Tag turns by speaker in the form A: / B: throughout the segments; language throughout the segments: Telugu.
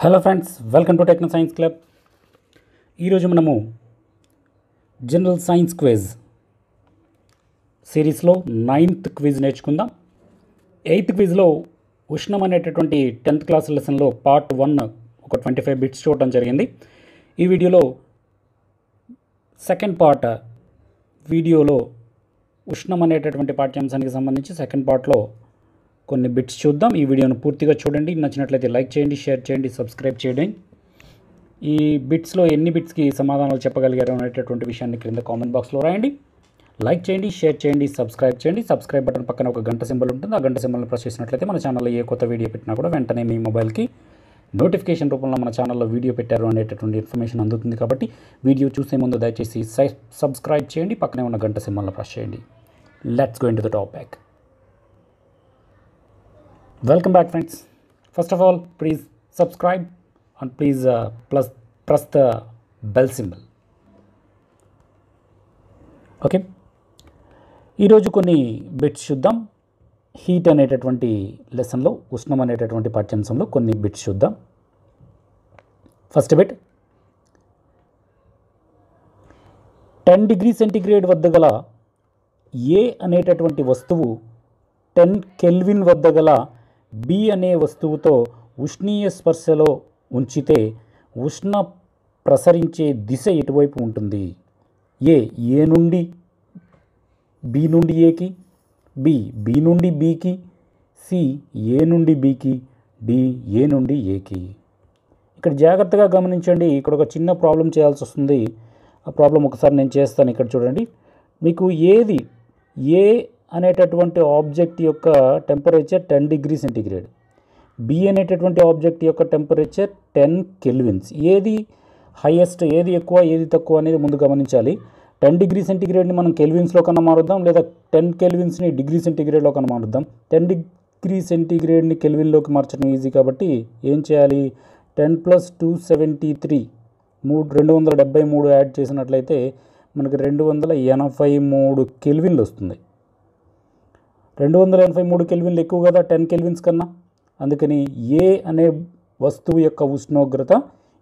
A: Hello friends welcome to techno science club. ఈరోజు మనము జనరల్ సైన్స్ క్విజ్ సిరీస్లో నైన్త్ క్విజ్ నేర్చుకుందాం. ఎయిత్ క్విజ్లో ఉష్ణం అనేటటువంటి టెన్త్ క్లాస్ లెసన్లో పార్ట్ వన్ ఒక ట్వంటీ ఫైవ్ బిట్స్ చూడటం జరిగింది. ఈ వీడియోలో సెకండ్ పార్ట్ వీడియోలో ఉష్ణం అనేటటువంటి పాఠ్యాంశానికి సంబంధించి సెకండ్ పార్ట్లో కొన్ని బిట్స్ చూద్దాం. ఈ వీడియోను పూర్తిగా చూడండి. నచ్చినట్లయితే లైక్ చేయండి షేర్ చేయండి సబ్స్క్రైబ్ చేయండి. ఈ బిట్స్లో ఎన్ని బిట్స్కి సమాధానాలు చెప్పగలిగారు అనేటటువంటి విషయాన్ని క్రింద కామెంట్ బాక్స్లో రాయండి. లైక్ చేయండి షేర్ చేయండి సబ్స్క్రైబ్ చేయండి. సబ్స్క్రైబ్ బటన్ పక్కన ఒక గంట సింబల్ ఉంటుంది. ఆ గంట సింబల్ని ప్రెస్ చేసినట్లయితే మన ఛానల్లో ఏ కొత్త వీడియో పెట్టినా కూడా వెంటనే మీ మొబైల్కి నోటిఫికేషన్ రూపంలో మన ఛానల్లో వీడియో పెట్టారు అనేటటువంటి ఇన్ఫర్మేషన్ అందుతుంది కాబట్టి వీడియో చూసే ముందు దయచేసి సై- సబ్స్క్రైబ్ చేయండి. పక్కనే ఉన్న గంట సింబల్ని ప్రెస్ చేయండి. Let's go in to the topic welcome back friends first of all please subscribe and please plus plus the bell symbol okay ఈరోజు కొన్ని బిట్స్ చూద్దాం. హీట్ అనేటటువంటి లెసన్లో ఉష్ణం అనేటటువంటి పాఠ్యాంశంలో కొన్ని బిట్స్ చూద్దాం. First bit ten degree centigrade వద్ద గల ఏ అనేటటువంటి వస్తువు టెన్ కెల్విన్ వద్ద గల బి అనే వస్తువుతో ఉష్ణీయ స్పర్శలో ఉంచితే ఉష్ణ ప్రసరించే దిశ ఎటువైపు ఉంటుంది? ఏ ఏ నుండి? బి నుండి ఏకి బి బి నుండి బికి సి ఏ నుండి బికి డి ఏ నుండి ఏకి ఇక్కడ జాగ్రత్తగా గమనించండి. ఇక్కడ ఒక చిన్న ప్రాబ్లం చేయాల్సి వస్తుంది. ఆ ప్రాబ్లం ఒకసారి నేను చేస్తాను. ఇక్కడ చూడండి. మీకు ఏది ఏ అనేటటువంటి ఆబ్జెక్ట్ యొక్క temperature ten degree centigrade. B అనేటటువంటి ఆబ్జెక్ట్ యొక్క టెంపరేచర్ టెన్ కెల్విన్స్. ఏది హైయెస్ట్ ఏది ఎక్కువ ఏది తక్కువ అనేది ముందు గమనించాలి. టెన్ డిగ్రీ సెంటిగ్రేడ్ని మనం కెల్విన్స్లో కన్నా మారుద్దాం లేదా టెన్ కెల్విన్స్ని డిగ్రీ సెంటిగ్రేడ్లో కన్నా మారుద్దాం. టెన్ డిగ్రీ సెంటిగ్రేడ్ని కెల్విన్లోకి మార్చడం ఈజీ కాబట్టి ఏం చేయాలి? Ten plus two seventy three మూడు రెండు వందల డెబ్బై మూడు యాడ్ చేసినట్లయితే మనకి రెండు వందల ఎనభై మూడు కెల్విన్లు వస్తుంది. రెండు వందల ఎనభై మూడు కెల్విన్లు ఎక్కువ కదా టెన్ కెల్విన్స్ కన్నా. అందుకని ఏ అనే వస్తువు యొక్క ఉష్ణోగ్రత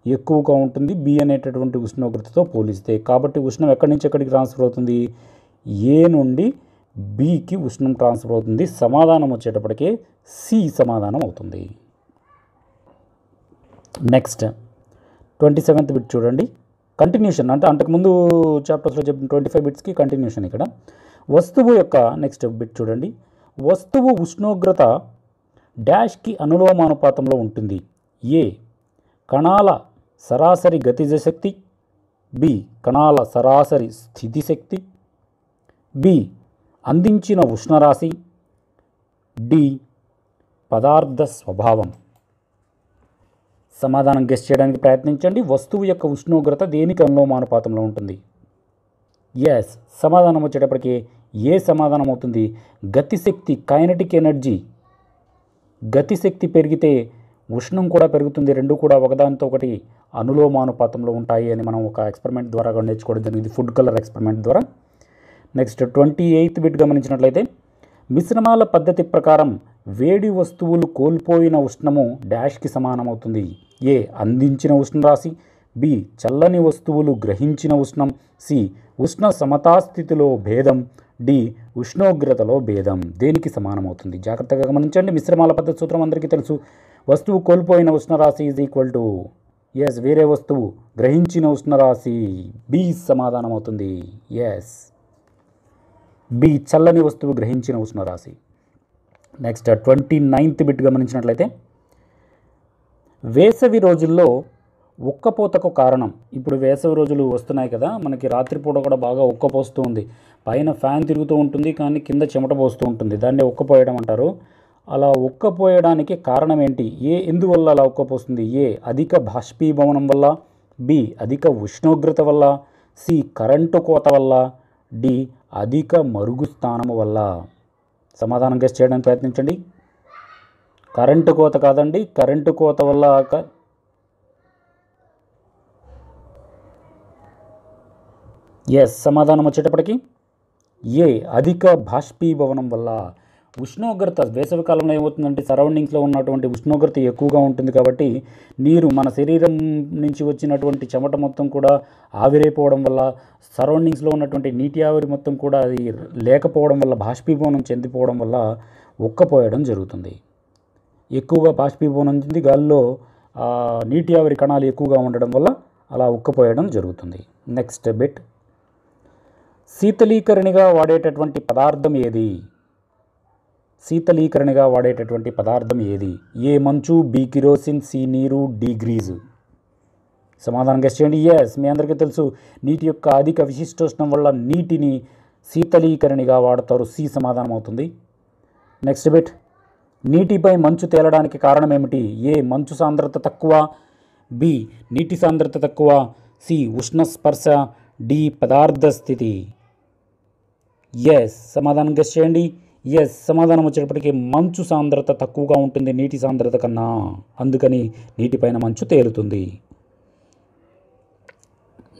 A: ఎక్కువగా ఉంటుంది బి అనేటటువంటి ఉష్ణోగ్రతతో పోలిస్తే. కాబట్టి ఉష్ణం ఎక్కడి నుంచి ఎక్కడికి ట్రాన్స్ఫర్ అవుతుంది? ఏ నుండి బికి ఉష్ణం ట్రాన్స్ఫర్ అవుతుంది? సమాధానం వచ్చేటప్పటికే సి సమాధానం అవుతుంది. నెక్స్ట్ ట్వంటీ సెవెంత్ బిట్ చూడండి. కంటిన్యూషన్ అంటే అంతకుముందు చాప్టర్స్లో చెప్పిన ట్వంటీ ఫైవ్ బిట్స్కి కంటిన్యూషన్ ఇక్కడ. వస్తువు యొక్క నెక్స్ట్ బిట్ చూడండి. వస్తువు ఉష్ణోగ్రత డాష్కి అనులోమానుపాతంలో ఉంటుంది. ఏ కణాల సరాసరి గతిజ శక్తి బి కణాల సరాసరి స్థితి శక్తి బి అందించిన ఉష్ణరాశి. డి పదార్థ స్వభావం. సమాధానం గెస్ చేయడానికి ప్రయత్నించండి. వస్తువు యొక్క ఉష్ణోగ్రత దేనికి అనులోమానుపాతంలో ఉంటుంది? ఎస్ సమాధానం వచ్చేటప్పటికి ఏ సమాధానం అవుతుంది గతిశక్తి కైనటిక్ ఎనర్జీ. గతిశక్తి పెరిగితే ఉష్ణం కూడా పెరుగుతుంది. రెండు కూడా ఒకదానితో ఒకటి అనులోమానుపాతంలో ఉంటాయి అని మనం ఒక ఎక్స్పెరిమెంట్ ద్వారా నేర్చుకోవడం జరిగింది. ఫుడ్ కలర్ ఎక్స్పెరిమెంట్ ద్వారా. నెక్స్ట్ ట్వంటీ ఎయిత్ బిట్ గమనించినట్లయితే మిశ్రమాల పద్ధతి ప్రకారం వేడి వస్తువులు కోల్పోయిన ఉష్ణము డాష్కి సమానమవుతుంది. ఏ అందించిన ఉష్ణరాశి బి చల్లని వస్తువులు గ్రహించిన ఉష్ణం. సి ఉష్ణ సమతాస్థితిలో భేదం డి ఉష్ణోగ్రతలో భేదం. దేనికి సమానమవుతుంది? జాగ్రత్తగా గమనించండి. మిశ్రమాల పద్ధతి సూత్రం అందరికీ తెలుసు. వస్తువు కోల్పోయిన ఉష్ణరాశి ఈజ్ ఈక్వల్ టు ఎస్ వేరే వస్తువు గ్రహించిన ఉష్ణరాశి బి సమాధానం అవుతుంది ఎస్ బి చల్లని వస్తువు గ్రహించిన ఉష్ణరాశి. నెక్స్ట్ ట్వంటీ నైన్త్ బిట్ గమనించినట్లయితే వేసవి రోజుల్లో ఉక్కపోతకు కారణం. ఇప్పుడు వేసవి రోజులు వస్తున్నాయి కదా మనకి రాత్రిపూట కూడా బాగా ఉక్కపోస్తూ ఉంది. పైన ఫ్యాన్ తిరుగుతూ ఉంటుంది కానీ కింద చెమట పోస్తూ ఉంటుంది. దాన్ని ఉక్కపోయడం అంటారు. అలా ఉక్కపోయడానికి కారణం ఏంటి? ఏ ఎందువల్ల అలా ఉక్కపోస్తుంది? ఏ అధిక బాష్పీభవనం వల్ల? బి అధిక ఉష్ణోగ్రత వల్ల? సి కరెంటు కోత వల్ల? డి అధిక మరుగు స్థానము వల్ల? సమాధానం గెస్ట్ చేయడానికి ప్రయత్నించండి. కరెంటు కోత కాదండి కరెంటు కోత వల్ల ఎస్ సమాధానం వచ్చేటప్పటికి ఏ అధిక బాష్పీభవనం వల్ల ఉష్ణోగ్రత వేసవికాలంలో ఏమవుతుందంటే సరౌండింగ్స్లో ఉన్నటువంటి ఉష్ణోగ్రత ఎక్కువగా ఉంటుంది కాబట్టి నీరు మన శరీరం నుంచి వచ్చినటువంటి చెమట మొత్తం కూడా ఆవిరైపోవడం వల్ల సరౌండింగ్స్లో ఉన్నటువంటి నీటి ఆవిరి మొత్తం కూడా అది లేకపోవడం వల్ల బాష్పీభవనం చెందిపోవడం వల్ల ఉక్కపోయడం జరుగుతుంది. ఎక్కువగా బాష్పీభవనం చెంది గాలిలో నీటి ఆవిరి కణాలు ఎక్కువగా ఉండడం వల్ల అలా ఉక్కపోయడం జరుగుతుంది. Next bit. శీతలీకరణిగా వాడేటటువంటి పదార్థం ఏది? శీతలీకరణిగా వాడేటటువంటి పదార్థం ఏది? ఏ మంచు బి కిరోసిన్ సి నీరు డి గ్రీజు. సమాధానం గెస్ట్ చేయండి. ఎస్ మీ అందరికీ తెలుసు నీటి యొక్క అధిక విశిష్టోష్ణం వల్ల నీటిని శీతలీకరణిగా వాడతారు. సి సమాధానం అవుతుంది. నెక్స్ట్ బిట్ నీటిపై మంచు తేలడానికి కారణం ఏమిటి? ఏ మంచు సాంద్రత తక్కువ బి నీటి సాంద్రత తక్కువ సి ఉష్ణ స్పర్శ డి పదార్థ స్థితి ఎస్ సమాధానం గెస్ చేయండి ఎస్ సమాధానం వచ్చేటప్పటికి మంచు సాంద్రత తక్కువగా ఉంటుంది నీటి సాంద్రత కన్నా। అందుకని నీటిపైన మంచు తేలుతుంది.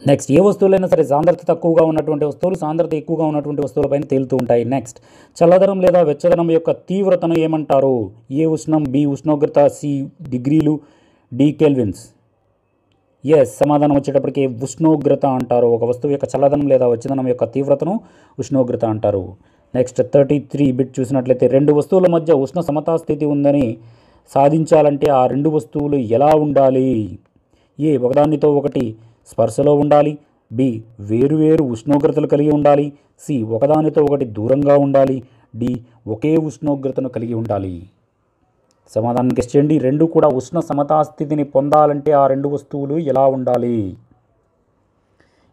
A: నెక్స్ట్ ఏ వస్తువులైనా సరే సాంద్రత తక్కువగా ఉన్నటువంటి వస్తువులు సాంద్రత ఎక్కువగా ఉన్నటువంటి వస్తువులపైన తేలుతూ ఉంటాయి. నెక్స్ట్ చల్లదనం లేదా వెచ్చదనం యొక్క తీవ్రతను ఏమంటారు? ఏ ఉష్ణం బి ఉష్ణోగ్రత సి డిగ్రీలు డి కెల్విన్స్. ఎస్ సమాధానం వచ్చేటప్పటికి ఉష్ణోగ్రత అంటారు. ఒక వస్తువు యొక్క చల్లదనం లేదా వెచ్చదనం యొక్క తీవ్రతను ఉష్ణోగ్రత అంటారు. నెక్స్ట్ థర్టీ త్రీ బిట్ చూసినట్లయితే రెండు వస్తువుల మధ్య ఉష్ణ సమతా స్థితి ఉందని సాధించాలంటే ఆ రెండు వస్తువులు ఎలా ఉండాలి? ఏ ఒకదానితో ఒకటి స్పర్శలో ఉండాలి. బి వేరువేరు ఉష్ణోగ్రతలు కలిగి ఉండాలి. సి ఒకదానితో ఒకటి దూరంగా ఉండాలి. డి ఒకే ఉష్ణోగ్రతను కలిగి ఉండాలి. సమాధానం గెస్ చేయండి రెండు కూడా ఉష్ణ సమతా స్థితిని పొందాలంటే ఆ రెండు వస్తువులు ఎలా ఉండాలి?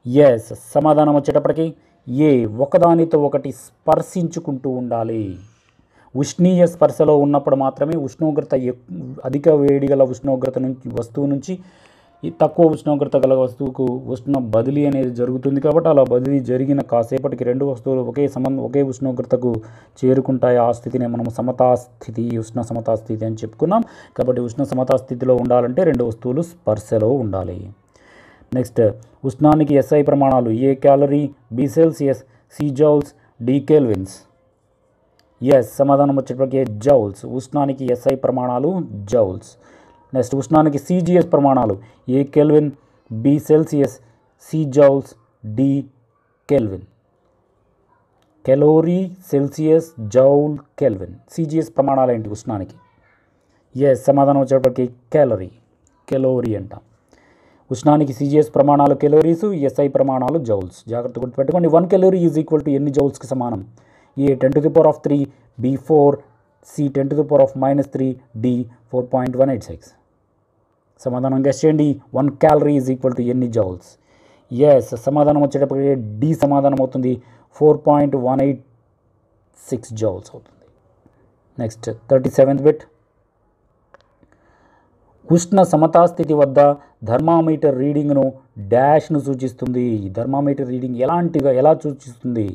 A: ఎస్ సమాధానం వచ్చేటప్పటికి ఏ ఒకదానితో ఒకటి స్పర్శించుకుంటూ ఉండాలి. ఉష్ణీయ స్పర్శలో ఉన్నప్పుడు మాత్రమే ఉష్ణోగ్రత ఎక్- అధిక వేడిగల ఉష్ణోగ్రత నుంచి వస్తువు నుంచి ఈ తక్కువ ఉష్ణోగ్రత గల వస్తువుకు ఉష్ణ బదిలీ అనేది జరుగుతుంది కాబట్టి అలా బదిలీ జరిగిన కాసేపటికి రెండు వస్తువులు ఒకే సంబంధం ఒకే ఉష్ణోగ్రతకు చేరుకుంటాయి. ఆ స్థితిని మనం సమతాస్థితి ఉష్ణ సమతాస్థితి అని చెప్పుకున్నాం. కాబట్టి ఉష్ణ సమతాస్థితిలో ఉండాలంటే రెండు వస్తువులు స్పర్శలో ఉండాలి. నెక్స్ట్ ఉష్ణానికి ఎస్ఐ ప్రమాణాలు A calorie? B Celsius C joules D kelvins yes సమాధానం వచ్చేటప్పటికి జౌల్స్ ఉష్ణానికి ఎస్ఐ ప్రమాణాలు జౌల్స్ నెక్స్ట్ ఉష్ణానికి సిజిఎస్ ప్రమాణాలు A kelvin B Celsius C joules D kelvin. Calorie Celsius joule kelvin. CGS ప్రమాణాలు ఏంటి ఉష్ణానికి? ఎస్ సమాధానం వచ్చేటప్పటికి క్యాలరీ కెలోరీ అంటాం. ఉష్ణానికి సిజిఎస్ ప్రమాణాలు కెలోరీస్ ఎస్ఐ ప్రమాణాలు జౌల్స్. జాగ్రత్త గుర్తుపెట్టుకోండి. One calorie is equal to ఎన్ని జౌల్స్కి సమానం? A ten to the power of three B four C ten to the power of minus three D four point one eight six. సమాధానం గెస్ చేయండి one calorie is equal to ఎన్ని జౌల్స్ ఎస్ సమాధానం వచ్చేటప్పటికి డి సమాధానం అవుతుంది. Four point one eight six joules అవుతుంది. నెక్స్ట్ థర్టీ సెవెంత్ బిట్ ఉష్ణ సమతా స్థితి వద్ద థర్మామీటర్ రీడింగ్ను డాష్ను సూచిస్తుంది. ధర్మామీటర్ థర్మామీటర్ రీడింగ్ ఎలాంటిగా ఎలా సూచిస్తుంది?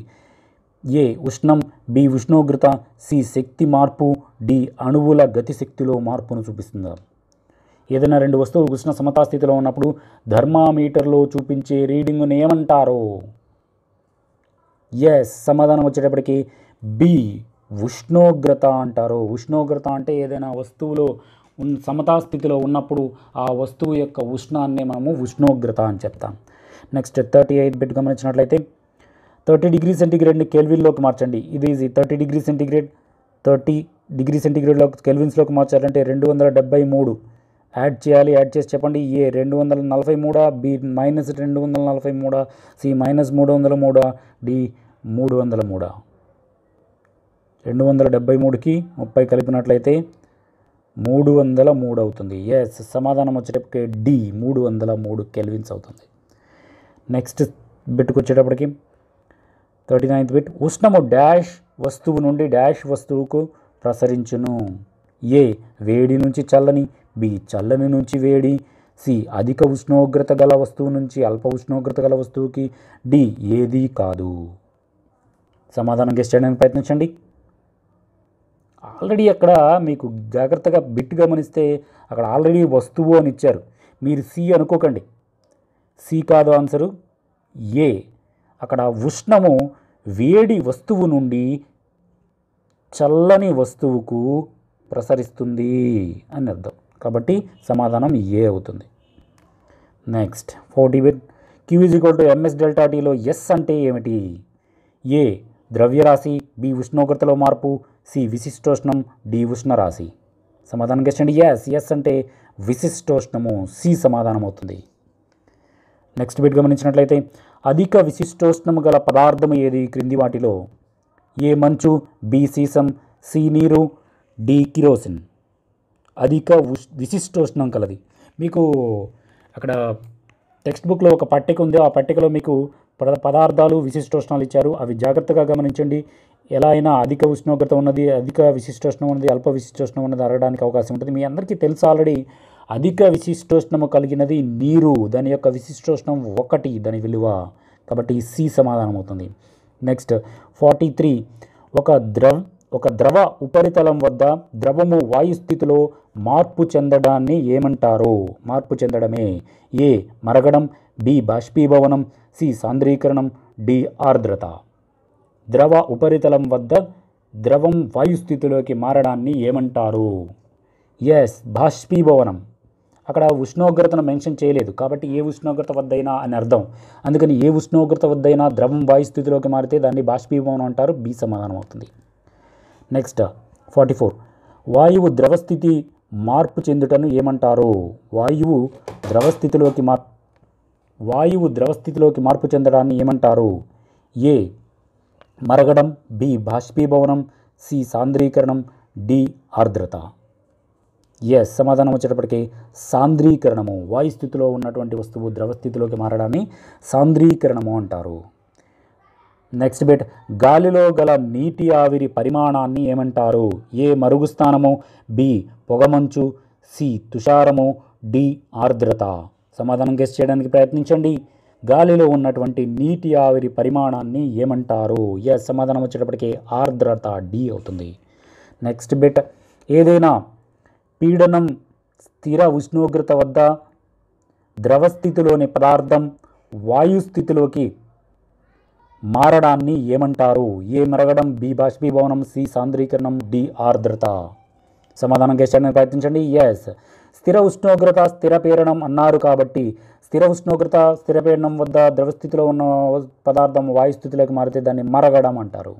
A: ఏ ఉష్ణం బి ఉష్ణోగ్రత సి శక్తి మార్పు డి అణువుల గతిశక్తిలో మార్పును చూపిస్తుందా. ఏదైనా రెండు వస్తువులు ఉష్ణ సమతాస్థితిలో ఉన్నప్పుడు ధర్మామీటర్లో చూపించే రీడింగ్ను ఏమంటారు? ఎస్ సమాధానం వచ్చేటప్పటికి బి ఉష్ణోగ్రత అంటారు. ఉష్ణోగ్రత అంటే ఏదైనా వస్తువులో ఉన్ సమతా స్థితిలో ఉన్నప్పుడు ఆ వస్తువు యొక్క ఉష్ణాన్ని మనము ఉష్ణోగ్రత అని చెప్తాం. నెక్స్ట్ థర్టీ ఎయిత్ బిట్ గమనించినట్లయితే థర్టీ డిగ్రీ సెంటిగ్రేడ్ని కెల్విన్లోకి మార్చండి. ఇది easy thirty degree centigrade thirty degree సెంటిగ్రేడ్లోకి కెల్విన్స్లోకి మార్చాలంటే రెండు వందల డెబ్బై మూడు యాడ్ చేయాలి యాడ్ చేసి చెప్పండి. ఏ రెండు వందల నలభై మూడా బి మైనస్ రెండు వందల నలభై మూడా సి మైనస్ మూడు వందల మూడా డి మూడు వందల మూడా? రెండు వందల డెబ్బై మూడుకి ముప్పై కలిపినట్లయితే మూడు వందల మూడు అవుతుంది. ఎస్ సమాధానం వచ్చేటప్పటికి డి మూడు వందల మూడు కెల్విన్స్ అవుతుంది. నెక్స్ట్ బిట్కి వచ్చేటప్పటికి థర్టీ నైన్త్ బిట్ ఉష్ణము డాష్ వస్తువు నుండి డాష్ వస్తువుకు ప్రసరించును. ఏ వేడి నుంచి చల్లని బి చల్లని నుంచి వేడి సి అధిక ఉష్ణోగ్రత గల వస్తువు నుంచి అల్ప ఉష్ణోగ్రత గల వస్తువుకి డి ఏది కాదు. సమాధానం గెస్ట్ చేయడానికి ప్రయత్నించండి. ఆల్రెడీ అక్కడ మీకు జాగ్రత్తగా బిట్ గమనిస్తే అక్కడ ఆల్రెడీ వస్తువు అని ఇచ్చారు. మీరు సి అనుకోకండి. సి కాదు ఆన్సరు ఏ. అక్కడ ఉష్ణము వేడి వస్తువు నుండి చల్లని వస్తువుకు ప్రసరిస్తుంది అని అర్థం. కాబట్టి సమాధానం ఏ అవుతుంది? Next forty bit Q is equal to MS delta టీలో ఎస్ అంటే ఏమిటి? ఏ ద్రవ్యరాశి బి ఉష్ణోగ్రతలో మార్పు సి విశిష్టోష్ణం డి ఉష్ణరాశి. సమాధానం గెస్టండి ఎస్ ఎస్ అంటే విశిష్టోష్ణము సి సమాధానం అవుతుంది. నెక్స్ట్ బిట్ గమనించినట్లయితే అధిక విశిష్టోష్ణము గల పదార్థం ఏది? క్రింది వాటిలో. ఏ మంచు బి సీసం సి నీరు డి కిరోసిన్. అధిక ఉష్ విశిష్టోష్ణం కలది. మీకు అక్కడ టెక్స్ట్ బుక్లో ఒక పట్టిక ఉంది. ఆ పట్టికలో మీకు పద పదార్థాలు విశిష్టోష్ణాలు ఇచ్చారు. అవి జాగ్రత్తగా గమనించండి. ఎలా అయినా అధిక ఉష్ణోగ్రత ఉన్నది అధిక విశిష్టోష్ణం ఉన్నది అల్ప విశిష్టోష్ణం ఉన్నది అరగడానికి అవకాశం ఉంటుంది. మీ అందరికీ తెలుసు ఆల్రెడీ అధిక విశిష్టోష్ణము కలిగినది నీరు. దాని యొక్క విశిష్టోష్ణం ఒకటి దాని విలువ కాబట్టి సి సమాధానం అవుతుంది. నెక్స్ట్ ఫార్టీ త్రీ ఒక ద్రవ్ ఒక ద్రవ ఉపరితలం వద్ద ద్రవము వాయు స్థితిలో మార్పు చెందడాన్ని ఏమంటారు? మార్పు చెందడమే. ఏ. మరగడం బి. బాష్పీభవనం సి. సాంద్రీకరణం డి. ఆర్ద్రత. ద్రవ ఉపరితలం వద్ద ద్రవం వాయు స్థితిలోకి మారడాన్ని ఏమంటారు? ఎస్. బాష్పీభవనం. అక్కడ ఉష్ణోగ్రతను మెన్షన్ చేయలేదు. కాబట్టి ఏ ఉష్ణోగ్రత వద్దైనా అని అర్థం. అందుకని ఏ ఉష్ణోగ్రత వద్దైనా ద్రవం వాయు స్థితిలోకి మారితే దాన్ని బాష్పీభవనం అంటారు. బి సమాధానం అవుతుంది. Next forty four. వాయువు ద్రవస్థితి మార్పు చెందుటను ఏమంటారు? వాయువు ద్రవస్థితిలోకి మార్ వాయువు ద్రవస్థితిలోకి మార్పు చెందడాన్ని ఏమంటారు? ఏ. మరగడం బి. బాష్పీభవనం సి. సాంద్రీకరణం డి. ఆర్ద్రత. ఎస్ సమాధానం వచ్చేటప్పటికి సాంద్రీకరణము. వాయు స్థితిలో ఉన్నటువంటి వస్తువు ద్రవస్థితిలోకి మారడాన్ని సాంద్రీకరణము అంటారు. నెక్స్ట్ బిట్ గాలిలో గల నీటి ఆవిరి పరిమాణాన్ని ఏమంటారు? ఏ మరుగుస్థానము? బి పొగమంచు సి తుషారము డి ఆర్ద్రత. సమాధానం గెస్ చేయడానికి ప్రయత్నించండి. గాలిలో ఉన్నటువంటి నీటి ఆవిరి పరిమాణాన్ని ఏమంటారు? ఎస్ సమాధానం వచ్చేటప్పటికి ఆర్ద్రత డి అవుతుంది. నెక్స్ట్ బిట్ ఏదైనా పీడనం స్థిర ఉష్ణోగ్రత వద్ద ద్రవస్థితిలోని పదార్థం వాయు స్థితిలోకి మారడాన్ని ఏమంటారు? ఏ మరగడం? బి బాష్పీభవనం సి సాంద్రీకరణం డి ఆర్ద్రత. సమాధానం గెచ్చడానికి ప్రయత్నించండి. ఎస్ స్థిర ఉష్ణోగ్రత స్థిర పీడనం అన్నారు కాబట్టి స్థిర ఉష్ణోగ్రత స్థిర పీడనం వద్ద ద్రవస్థితిలో ఉన్న పదార్థం వాయు స్థితిలోకి మారితే దాన్ని మరగడం అంటారు.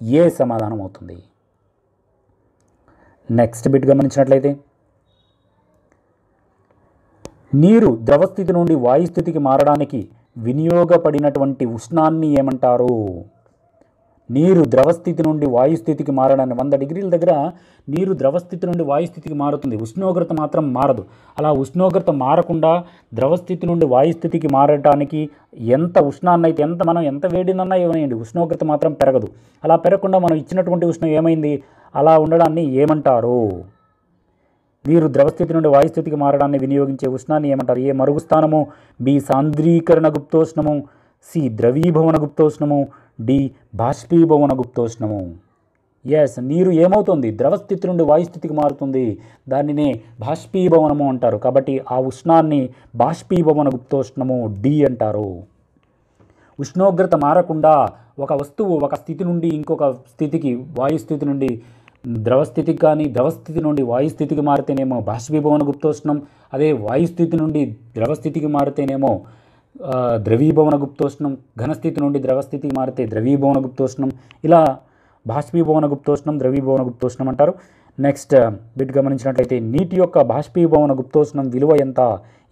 A: ఏ సమాధానం అవుతుంది? నెక్స్ట్ బిట్ గమనించినట్లయితే నీరు ద్రవస్థితి నుండి వాయుస్థితికి మారడానికి వినియోగపడినటువంటి ఉష్ణాన్ని ఏమంటారు? నీరు ద్రవస్థితి నుండి వాయుస్థితికి మారడానికి వంద డిగ్రీల దగ్గర నీరు ద్రవస్థితి నుండి వాయుస్థితికి మారుతుంది. ఉష్ణోగ్రత మాత్రం మారదు. అలా ఉష్ణోగ్రత మారకుండా ద్రవస్థితి నుండి వాయుస్థితికి మారడానికి ఎంత ఉష్ణాన్ని అయితే ఎంత మనం ఎంత వేడినన్నా ఏమైంది ఉష్ణోగ్రత మాత్రం పెరగదు. అలా పెరగకుండా మనం ఇచ్చినటువంటి ఉష్ణం ఏమైంది? అలా ఉండడాన్ని ఏమంటారు? వీరు ద్రవస్థితి నుండి వాయుస్థితికి మారడాన్ని వినియోగించే ఉష్ణాన్ని ఏమంటారు? ఏ మరుగుస్థానము? బి సాంద్రీకరణ గుప్తోష్ణము. సి ద్రవీభవన గుప్తోష్ణము. డి బాష్పీభవన గుప్తోష్ణము. ఎస్ నీరు ఏమవుతుంది? ద్రవస్థితి నుండి వాయుస్థితికి మారుతుంది. దానినే బాష్పీభవనము అంటారు. కాబట్టి ఆ ఉష్ణాన్ని బాష్పీభవన గుప్తోష్ణము డి అంటారు. ఉష్ణోగ్రత మారకుండా ఒక వస్తువు ఒక స్థితి నుండి ఇంకొక స్థితికి వాయు స్థితి నుండి ద్రవస్థితికి కానీ ద్రవస్థితి నుండి వాయుస్థితికి మారితేనేమో బాష్పీభవన గుప్తోష్ణం అదే వాయుస్థితి నుండి ద్రవస్థితికి మారితేనేమో ద్రవీభవన గుప్తోష్ణం ఘనస్థితి నుండి ద్రవస్థితికి మారితే ద్రవీభవన గుప్తోష్ణం. ఇలా బాష్పీభవన గుప్తోష్ణం ద్రవీభవన గుప్తోష్ణం అంటారు. నెక్స్ట్ బిట్ గమనించినట్లయితే నీటి యొక్క బాష్పీభవన గుప్తోష్ణం విలువ ఎంత?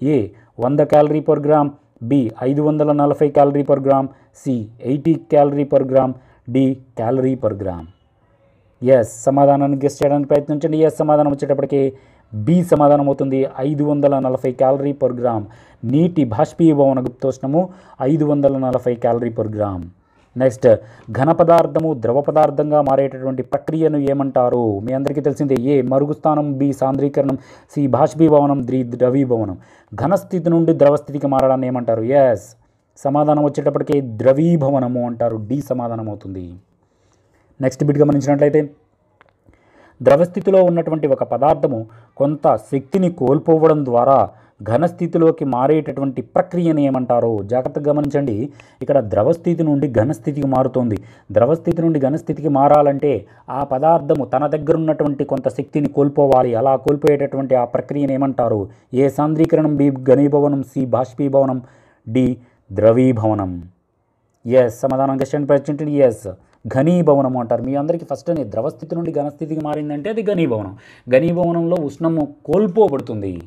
A: ఏ వంద క్యాలరీ పర్ గ్రామ్ బి ఐదు వందల నలభై calorie per gram C eighty calorie per gram D calorie per gram. Yes సమాధానాన్ని గెస్ట్ చేయడానికి ప్రయత్నించండి. ఎస్ సమాధానం వచ్చేటప్పటికి బి సమాధానం అవుతుంది. ఐదు వందల నలభై క్యాలరీ పర్ గ్రామ్. నీటి బాష్పీభవన గుప్తోష్ణము ఐదు వందల నలభై క్యాలరీ పర్ గ్రామ్. నెక్స్ట్ ఘన పదార్థము ద్రవ పదార్థంగా మారేటటువంటి ప్రక్రియను ఏమంటారు? మీ అందరికీ తెలిసిందే ఏ మరుగుస్థానం బి సాంద్రీకరణం సి బాష్పీభవనం ద్రి ద్రవీభవనం. ఘనస్థితి నుండి ద్రవస్థితికి మారడాన్ని ఏమంటారు? ఎస్ సమాధానం వచ్చేటప్పటికే ద్రవీభవనము అంటారు. డి సమాధానం అవుతుంది. నెక్స్ట్ బిట్ గమనించినట్లయితే ద్రవస్థితిలో ఉన్నటువంటి ఒక పదార్థము కొంత శక్తిని కోల్పోవడం ద్వారా ఘనస్థితిలోకి మారేటటువంటి ప్రక్రియను ఏమంటారు జాగ్రత్తగా గమనించండి. ఇక్కడ ద్రవస్థితి నుండి ఘనస్థితికి మారుతోంది. ద్రవస్థితి నుండి ఘనస్థితికి మారాలంటే ఆ పదార్థము తన దగ్గర ఉన్నటువంటి కొంత శక్తిని కోల్పోవాలి. అలా కోల్పోయేటటువంటి ఆ ప్రక్రియను ఏమంటారు? ఏ సాంద్రీకరణం బి ఘనీభవనం సి బాష్పీభవనం డి ద్రవీభవనం. ఎస్ సమాధానం క్వశ్చన్ ప్రశ్న ఎస్ ఘనీభవనం అంటారు. మీ అందరికీ ఫస్ట్ అని ద్రవస్థితి నుండి ఘనస్థితికి మారిందంటే అది ఘనీభవనం. ఘనీభవనంలో ఉష్ణము కోల్పోబడుతుంది.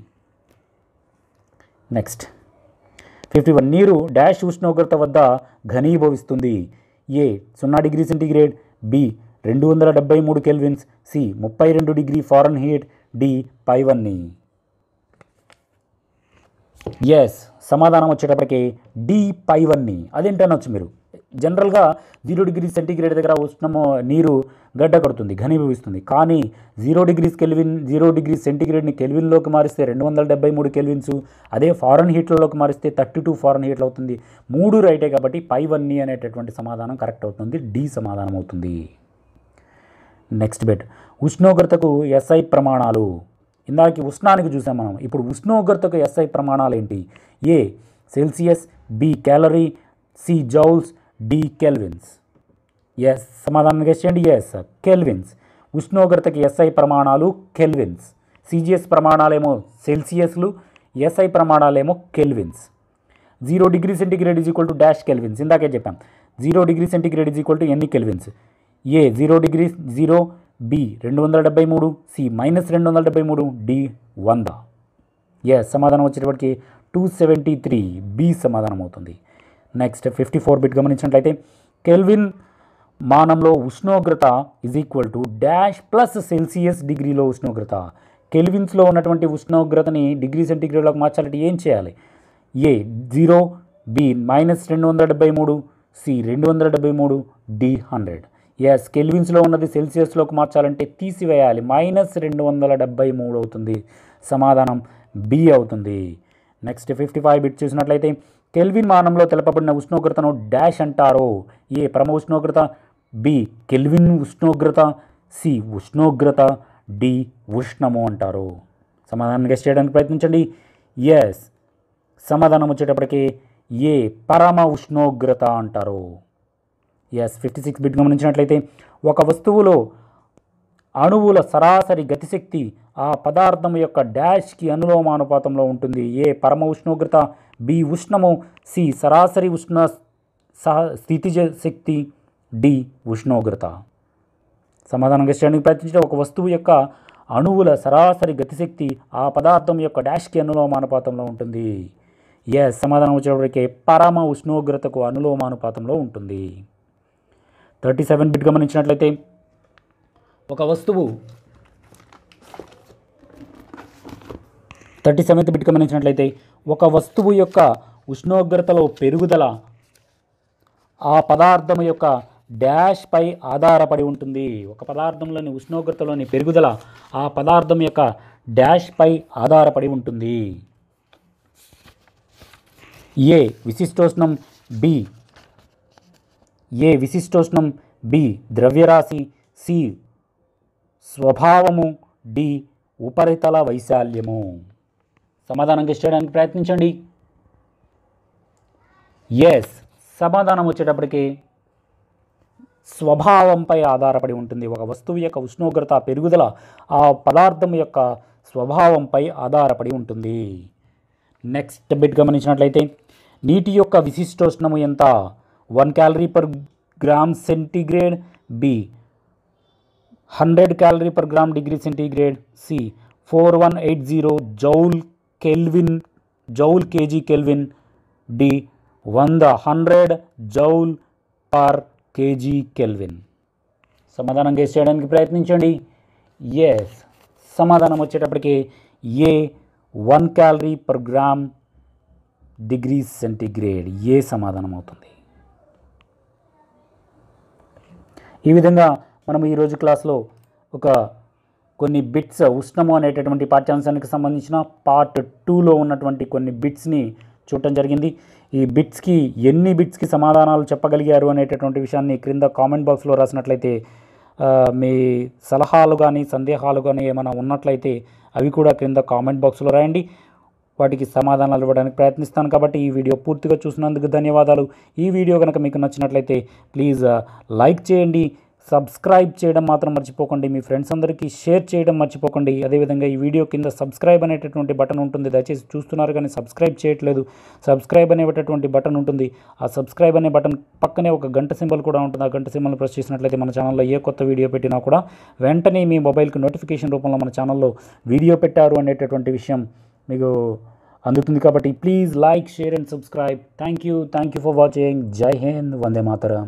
A: నెక్స్ట్ ఫిఫ్టీ వన్ నీరు డాష్ ఉష్ణోగ్రత వద్ద ఘనీభవిస్తుంది. ఏ. సున్నా డిగ్రీ సెంటీగ్రేడ్. బి. రెండు వందల డెబ్బై మూడు కెల్విన్స్. సి. ముప్పై రెండు డిగ్రీ ఫారెన్ హీట్ డి. పైవన్ని. ఎస్ సమాధానం వచ్చేటప్పటికి డి పైవన్ని. అదేంటనొచ్చు మీరు? జనరల్గా జీరో డిగ్రీ సెంటీగ్రేడ్ దగ్గర ఉష్ణము నీరు గడ్డ కడుతుంది ఘనీభవిస్తుంది. కానీ zero degrees kelvin zero degree సెంటీగ్రేడ్ని కెల్విన్లోకి మారిస్తే రెండు వందల డెబ్బై మూడు కెల్విన్స్ అదే ఫారెన్ హీట్లలోకి మారిస్తే థర్టీ టూ ఫారెన్ హీట్లు అవుతుంది. మూడు రైటే కాబట్టి పై పైవన్నీ అనేటటువంటి సమాధానం కరెక్ట్ అవుతుంది డి సమాధానం అవుతుంది. నెక్స్ట్ బెట్ ఉష్ణోగ్రతకు ఎస్ఐ ప్రమాణాలు. ఇందాక ఉష్ణానికి చూసాం మనం ఇప్పుడు ఉష్ణోగ్రతకు ఎస్ఐ ప్రమాణాలు ఏంటి? A Celsius B calorie C joules D kelvins. Yes. సమాధానం గెస్ చేయండి ఎస్. కెల్విన్స్. ఉష్ణోగ్రతకి ఎస్ఐ ప్రమాణాలు కెల్విన్స్. సిజిఎస్ ప్రమాణాలేమో సెల్సియస్లు SI ప్రమాణాలేమో kelvins. Zero degree centigrade is equal to dash kelvins. ఇందాకే చెప్పాం. Zero degree centigrade is equal to ఎన్ని kelvins? A zero degree zero B రెండు వందల డెబ్బై మూడు సి మైనస్ రెండు వందల డెబ్బై మూడు డి వంద. ఎస్. సమాధానం వచ్చేటప్పటికి టూ సెవెంటీ త్రీ బి సమాధానం అవుతుంది. నెక్స్ట్ ఫిఫ్టీ ఫోర్ బిట్ గమనించినట్లయితే కెల్విన్ మానంలో ఉష్ణోగ్రత is equal to dash plus Celsius డిగ్రీలో ఉష్ణోగ్రత. కెల్విన్స్లో ఉన్నటువంటి ఉష్ణోగ్రతని డిగ్రీ సెంటీగ్రేడ్లోకి మార్చాలంటే ఏం చేయాలి? ఏ జీరో బి మైనస్ రెండు వందల డెబ్బై మూడు సి రెండు వందల డెబ్బై మూడు డి హండ్రెడ్. ఎస్ కెల్విన్స్లో ఉన్నది సెల్సియస్లోకి మార్చాలంటే తీసివేయాలి. మైనస్ రెండు వందల డెబ్బై మూడు అవుతుంది. సమాధానం బి అవుతుంది. నెక్స్ట్ ఫిఫ్టీ ఫైవ్ బిట్ చూసినట్లయితే కెల్విన్ మానంలో తెలపబడిన ఉష్ణోగ్రతను డాష్ అంటారు. ఏ పరమ ఉష్ణోగ్రత? బి కెల్విన్ ఉష్ణోగ్రత సి ఉష్ణోగ్రత డి ఉష్ణము అంటారు. సమాధానం గెస్ట్ చేయడానికి ప్రయత్నించండి. ఎస్ సమాధానం వచ్చేటప్పటికి ఏ పరమ ఉష్ణోగ్రత అంటారు. ఎస్ ఫిఫ్టీ సిక్స్ బిట్ గమనించినట్లయితే ఒక వస్తువులో అణువుల సరాసరి గతిశక్తి ఆ పదార్థం యొక్క డాష్కి అనులోమానుపాతంలో ఉంటుంది. ఏ పరమ ఉష్ణోగ్రత? బి ఉష్ణము సి సరాసరి ఉష్ణ సహ స్థితిజ శక్తి డి ఉష్ణోగ్రత. సమాధానంగా చేయడానికి ప్రయత్నించిన ఒక వస్తువు యొక్క అణువుల సరాసరి గతిశక్తి ఆ పదార్థం యొక్క డాష్కి అనులోమానుపాతంలో ఉంటుంది. ఎస్ సమాధానం వచ్చేటప్పటికే పరమ ఉష్ణోగ్రతకు అనులోమానుపాతంలో ఉంటుంది. థర్టీ సెవెన్ బిట్ గమనించినట్లయితే ఒక వస్తువు థర్టీ సెవెంత్ బిట్ గమనించినట్లయితే ఒక వస్తువు యొక్క ఉష్ణోగ్రతలో పెరుగుదల ఆ పదార్థం యొక్క డాష్ పై ఆధారపడి ఉంటుంది. ఒక పదార్థంలోని ఉష్ణోగ్రతలోని పెరుగుదల ఆ పదార్థం యొక్క డాష్ పై ఆధారపడి ఉంటుంది. ఏ విశిష్టోష్ణం బి? ఏ విశిష్టోష్ణం బి? ద్రవ్యరాశి సి. స్వభావము డి. ఉపరితల వైశాల్యము. సమాధానం చేయడానికి ప్రయత్నించండి. ఎస్ సమాధానం వచ్చేటప్పటికి స్వభావంపై ఆధారపడి ఉంటుంది. ఒక వస్తువు యొక్క ఉష్ణోగ్రత పెరుగుదల ఆ పదార్థం యొక్క స్వభావంపై ఆధారపడి ఉంటుంది. నెక్స్ట్ బిట్ గమనించినట్లయితే నీటి యొక్క విశిష్టోష్ణము ఎంత? One calorie per gram centigrade B hundred calorie per gram degree centigrade C four one eight zero joule kelvin joule KG kelvin D వంద hundred joule per KG kelvin. సమాధానం గెస్ చేయడానికి ప్రయత్నించండి. ఎస్ సమాధానం వచ్చేటప్పటికి A one calorie per gram degree centigrade A సమాధానం అవుతుంది. ఈ విధంగా మనం ఈరోజు క్లాస్లో ఒక కొన్ని బిట్స్ ఉష్ణము అనేటటువంటి పాఠ్యాంశానికి సంబంధించిన పార్ట్ టూలో ఉన్నటువంటి కొన్ని బిట్స్ని చూడటం జరిగింది. ఈ బిట్స్కి ఎన్ని బిట్స్కి సమాధానాలు చెప్పగలిగారు అనేటటువంటి విషయాన్ని క్రింద కామెంట్ బాక్స్లో రాసినట్లయితే మీ సలహాలు కానీ సందేహాలు కానీ ఏమైనా ఉన్నట్లయితే అవి కూడా క్రింద కామెంట్ బాక్స్లో రాయండి. వాటికి సమాధానాలు ఇవ్వడానికి ప్రయత్నిస్తాను కాబట్టి ఈ వీడియో పూర్తిగా చూసినందుకు ధన్యవాదాలు. ఈ వీడియో కనుక మీకు నచ్చినట్లయితే ప్లీజ్ లైక్ చేయండి. సబ్స్క్రైబ్ చేయడం మాత్రం మర్చిపోకండి. మీ ఫ్రెండ్స్ అందరికీ షేర్ చేయడం మర్చిపోకండి. అదేవిధంగా ఈ వీడియో కింద సబ్స్క్రైబ్ అనేటటువంటి బటన్ ఉంటుంది. దయచేసి చూస్తున్నారు కానీ సబ్స్క్రైబ్ చేయట్లేదు. సబ్స్క్రైబ్ అనేటటువంటి బటన్ ఉంటుంది. ఆ సబ్స్క్రైబ్ అనే బటన్ పక్కనే ఒక గంట సింబల్ కూడా ఉంటుంది. ఆ గంట సింబల్ ప్రెస్ చేసినట్లయితే మన ఛానల్లో ఏ కొత్త వీడియో పెట్టినా కూడా వెంటనే మీ మొబైల్కి నోటిఫికేషన్ రూపంలో మన ఛానల్లో వీడియో పెట్టారు అనేటటువంటి విషయం మీకు అందుతుంది కాబట్టి please like share and subscribe. Thank you thank you for watching. జై హింద్. వందే మాతరం.